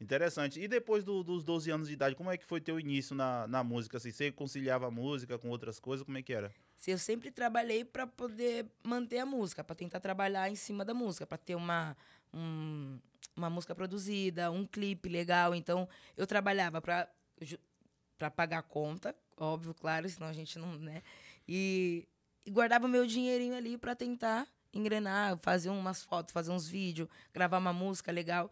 Interessante. E depois do- dos 12 anos de idade, como é que foi teu início na, na música? Assim, você conciliava a música com outras coisas? Como é que era? Se eu sempre trabalhei para poder manter a música, para tentar trabalhar em cima da música, para ter uma um- uma música produzida, um clipe legal. Então, eu trabalhava para para pagar a conta, óbvio, claro, senão a gente não, né? E, e guardava meu dinheirinho ali para tentar engrenar, fazer umas fotos, fazer uns vídeos, gravar uma música legal.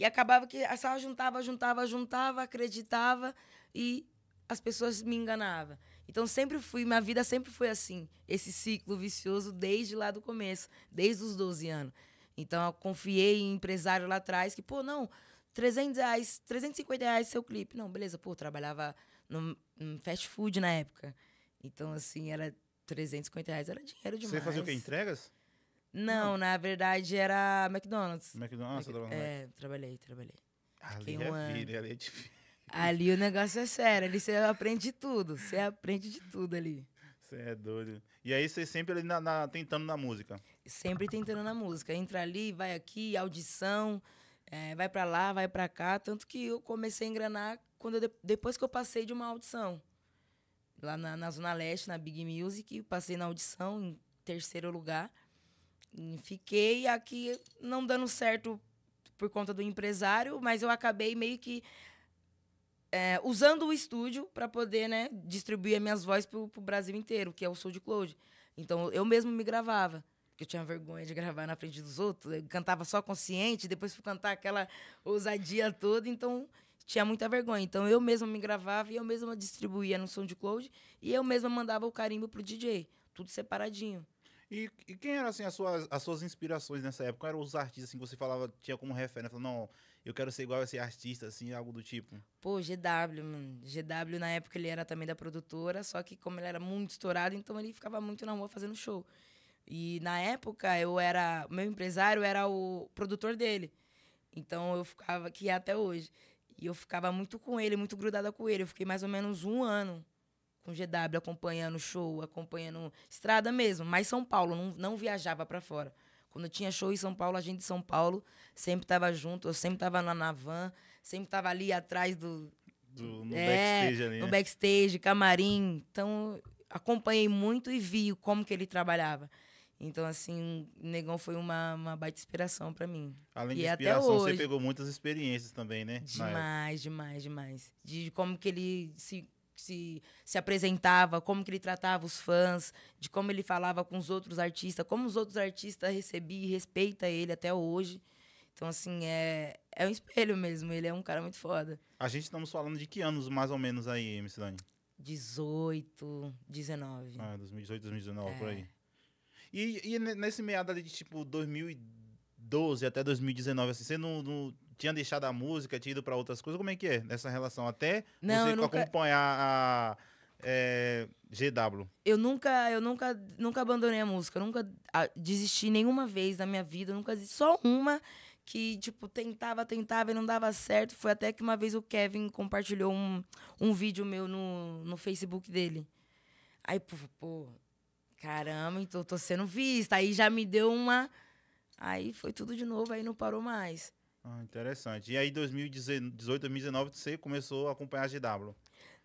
E acabava que a sala juntava, juntava, juntava, acreditava e as pessoas me enganavam. Então sempre fui, minha vida sempre foi assim, esse ciclo vicioso desde lá do começo, desde os 12 anos. Então eu confiei em empresário lá atrás que, pô, não, 300 reais, 350 reais seu clipe. Não, beleza, pô, trabalhava no, no fast food na época. Então, assim, era 350 reais, era dinheiro demais. Você fazia o quê? Entregas? Não, na verdade era McDonald's. McDonald's? trabalhava no É, trabalhei, trabalhei. Ali fiquei é um ano. vida, ali é difícil. Ali o negócio é sério, ali você aprende de tudo, você aprende de tudo ali. Você é doido. E aí você sempre ali na, na- tentando na música. Sempre tentando na música, entra ali, vai aqui, audição, é, vai pra lá, vai pra cá, tanto que eu comecei a engrenar quando eu de- depois que eu passei de uma audição. Lá na, na Zona Leste, na Big Music, passei na audição em terceiro lugar. Fiquei aqui não dando certo por conta do empresário, mas eu acabei meio que é, usando o estúdio para poder né, distribuir as minhas vozes pro, pro Brasil inteiro, que é o SoundCloud. Então eu mesmo me gravava, porque eu tinha vergonha de gravar na frente dos outros. Eu cantava só consciente, depois fui cantar aquela ousadia toda, então tinha muita vergonha. Então eu mesma me gravava e eu mesma distribuía no SoundCloud e eu mesma mandava o carimbo pro DJ, tudo separadinho. E, e quem eram assim, as, suas, as suas inspirações nessa época? Quais eram os artistas assim, que você falava, tinha como referência? Não, eu quero ser igual a esse artista, assim, algo do tipo. Pô, GW, mano. GW, na época, ele era também da produtora, só que como ele era muito estourado, então ele ficava muito na rua fazendo show. E na época, eu era... Meu empresário era o produtor dele. Então, eu ficava aqui até hoje. E eu ficava muito com ele, muito grudada com ele. Eu fiquei mais ou menos um ano com GW, acompanhando show, acompanhando estrada mesmo. Mas São Paulo, não, não viajava para fora. Quando tinha show em São Paulo, a gente de São Paulo sempre tava junto, eu sempre tava na, na van, sempre tava ali atrás do, Do, no é, backstage ali, no né? backstage, camarim. Então, acompanhei muito e vi como que ele trabalhava. Então, assim, o Negão foi uma, uma baita inspiração para mim. Além e de inspiração, você hoje. pegou muitas experiências também, né? Demais, demais, demais. De como que ele se, se, se apresentava, como que ele tratava os fãs, de como ele falava com os outros artistas, como os outros artistas recebiam e respeitam ele até hoje. Então, assim, é, é um espelho mesmo. Ele é um cara muito foda. A gente estamos falando de que anos mais ou menos aí, MC Dani? 18, 19. Ah, 2018, 2019, É. por aí. E, e ne- nesse meado ali de tipo 2012 até 2019, assim, você não, não tinha deixado a música, tinha ido pra outras coisas? Como é que é nessa relação? Até Não, você nunca- acompanhar a é, GW. Eu nunca, eu nunca, nunca abandonei a música, eu nunca ah, desisti nenhuma vez na minha vida, nunca desisti. Só uma que, tipo, tentava, tentava e não dava certo. Foi até que uma vez o Kevin compartilhou um, um vídeo meu no, no Facebook dele. Aí, pô, pô, caramba, então tô sendo vista. Aí já me deu uma. Aí foi tudo de novo, aí não parou mais. Ah, interessante. E aí, 2018, 2019, você começou a acompanhar a GW.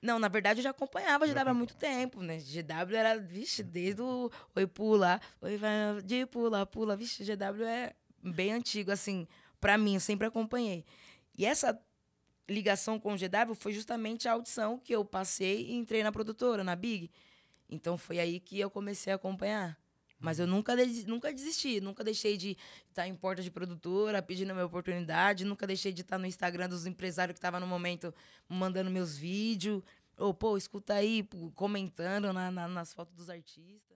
Não, na verdade eu já acompanhava Já GW há muito tempo, né? GW era, vixe, desde o Oi Pula, Oi vai de Pula, Pula, vixe, GW é bem antigo, assim, pra mim, eu sempre acompanhei. E essa ligação com o GW foi justamente a audição que eu passei e entrei na produtora, na Big. Então foi aí que eu comecei a acompanhar. Mas eu nunca, nunca desisti, nunca deixei de estar em porta de produtora, pedindo a minha oportunidade, nunca deixei de estar no Instagram dos empresários que estavam no momento mandando meus vídeos. Ou, pô, escuta aí, comentando na- na- nas fotos dos artistas.